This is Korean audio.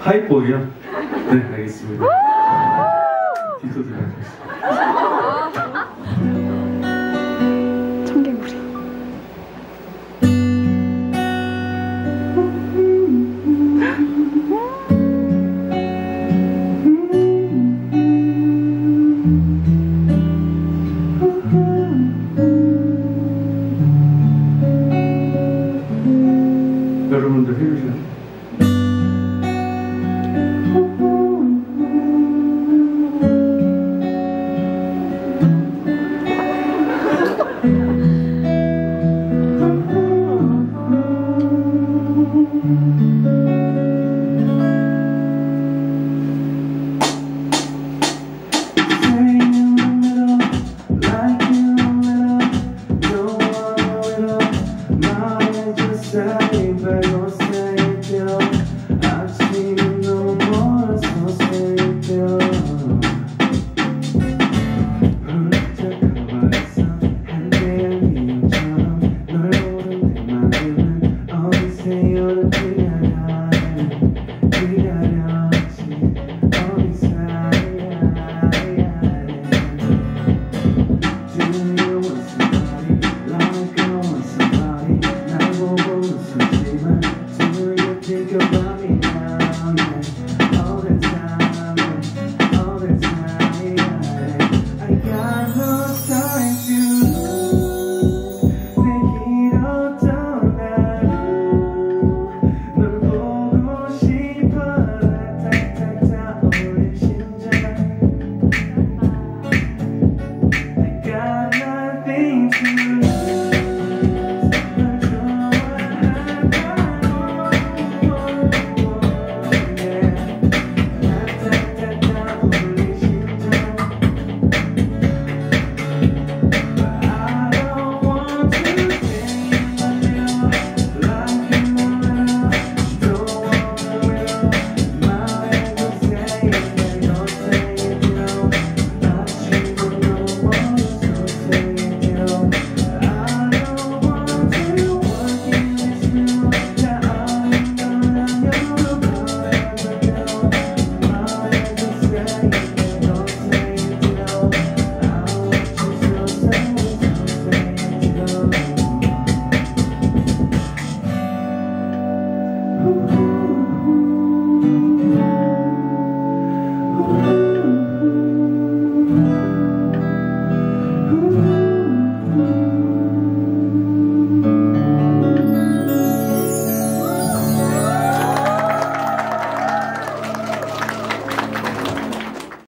하이보이요? 네, 알겠습니다. 뒷소리 청개구리. 여러분들 해주세요.